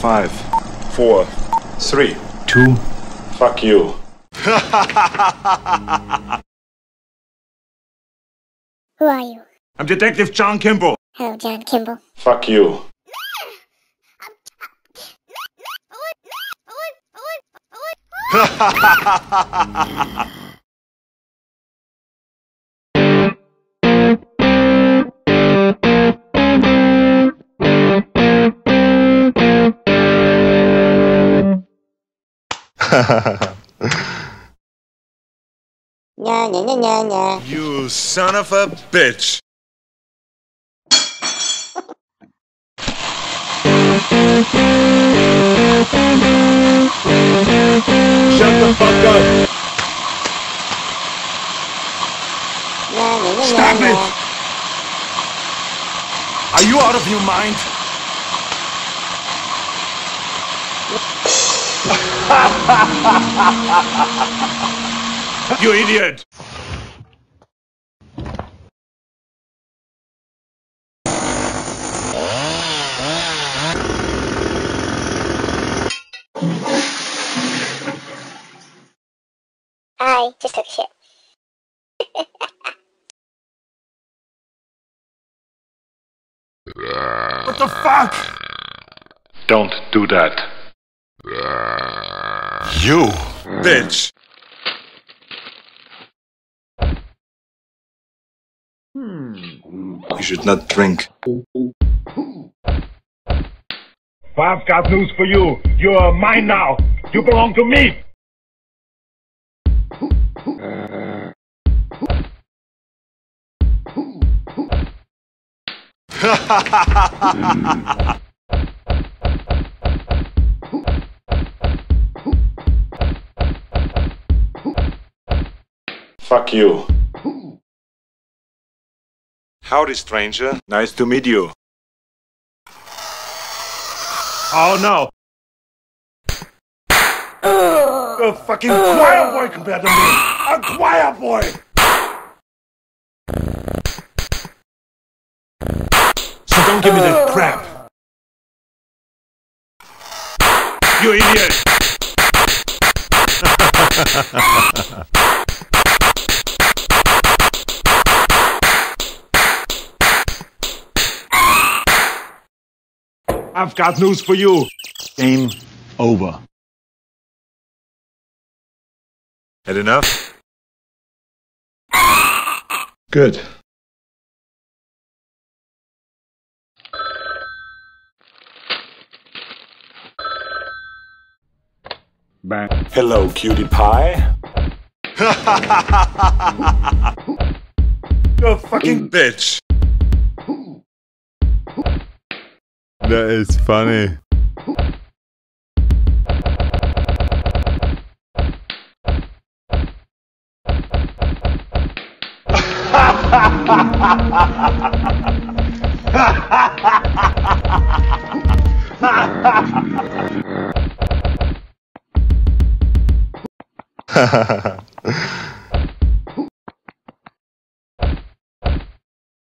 Five. Four. Three. Two. Fuck you. Who are you? I'm Detective John Kimble. Hello, John Kimble. Fuck you. Nya, nya, nya, nya, nya. You son of a bitch. Shut the fuck up. Stop it! Are you out of your mind? you idiot! I just took a shit. What the fuck? Don't do that. You bitch. Hmm. You should not drink. I've got news for you. You are mine now. You belong to me. Fuck you. Howdy, stranger. Nice to meet you. Oh no! A fucking choir boy compared to me. A choir boy. So don't give me that crap. You idiot! I've got news for you. Game over. Had enough? Good. Bang. Hello, cutie pie. You fucking bitch. That is funny.